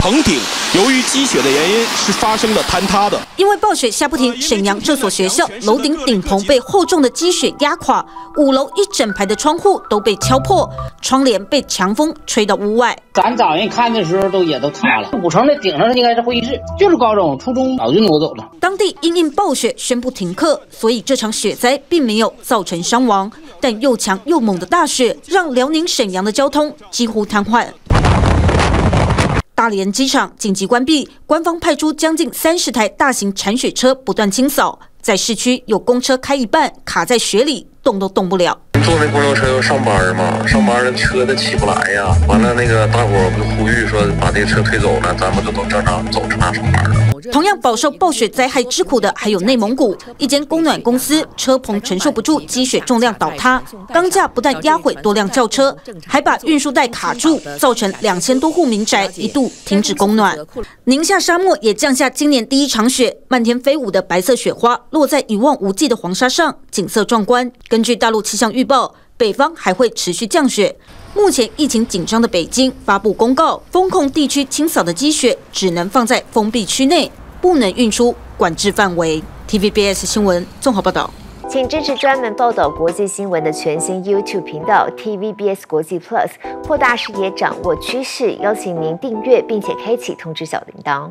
棚顶由于积雪的原因是发生了坍塌的。因为暴雪下不停，沈阳这所学校楼顶顶棚被厚重的积雪压垮，五楼一整排的窗户都被敲破，窗帘被强风吹到屋外。咱早上看的时候都也都塌了。五层的顶上应该是会议室，就是高中、初中早就挪走了。当地因应暴雪宣布停课，所以这场雪灾并没有造成伤亡，但又强又猛的大雪让辽宁沈阳的交通几乎瘫痪。大连机场紧急关闭，官方派出将近三十台大型铲雪车不断清扫，在市区有公车开一半卡在雪里，动都动不了。坐那公交车要上班嘛，上班的车它起不来呀。完了，那个大伙不就呼吁说把这车推走了，咱们就都正常走正常上班了。同样饱受暴雪灾害之苦的还有内蒙古一间供暖公司，车棚承受不住积雪重量倒塌，钢架不但压毁多辆轿车，还把运输带卡住，造成两千多户民宅一度停止供暖。宁夏沙漠也降下今年第一场雪，漫天飞舞的白色雪花落在一望无际的黄沙上，景色壮观。根据大陆气象预报，北方还会持续降雪。目前疫情紧张的北京发布公告，封控地区清扫的积雪只能放在封闭区内，不能运出管制范围。TVBS 新闻综合报道，请支持专门报道国际新闻的全新 YouTube 频道 TVBS 国际 Plus，扩大视野，掌握趋势。邀请您订阅并且开启通知小铃铛。